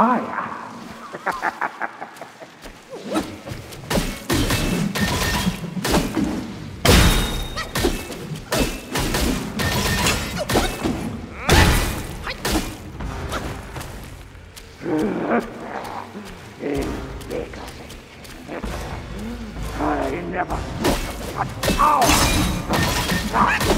I never thought of such oh! power.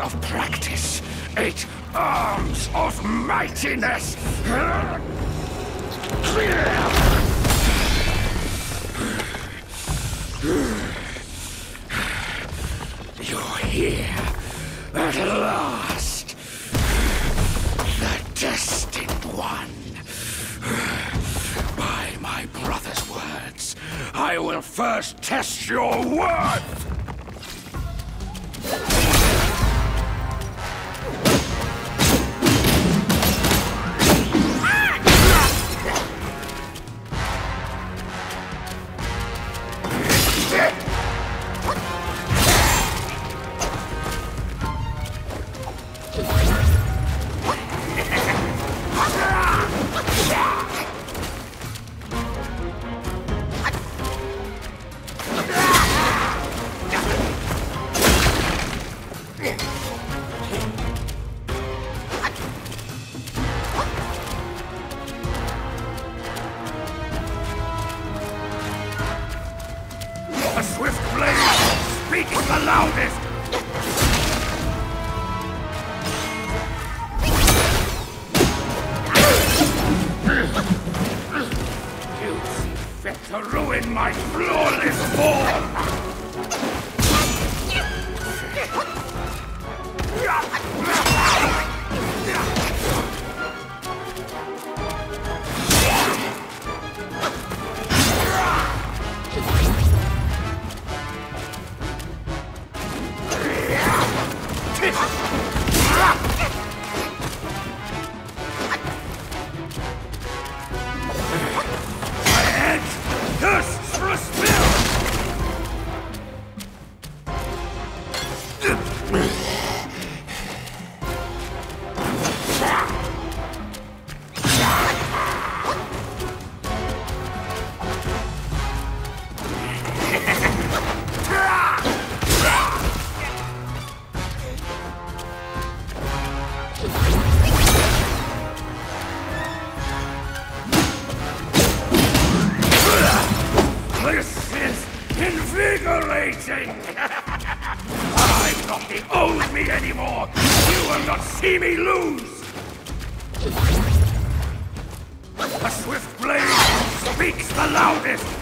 Of practice. Eight arms of mightiness. You're here at last. The destined one. By my brother's words, I will first test your worth. Swift blade speaks the loudest. You see fit to ruin my flawless form. Invigorating! I'm not the old me anymore! You will not see me lose! A swift blade speaks the loudest!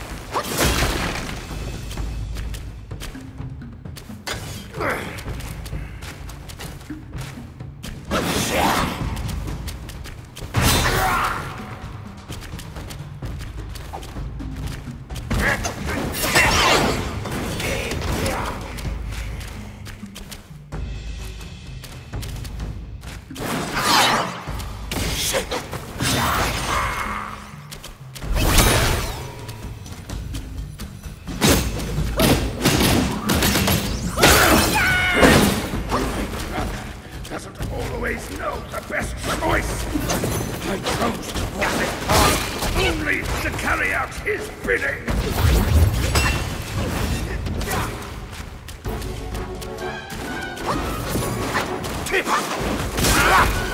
Always know the best choice! I chose to walk this path only to carry out his bidding! My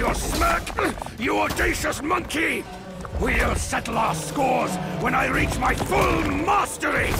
your smirk, you audacious monkey! We'll settle our scores when I reach my full mastery!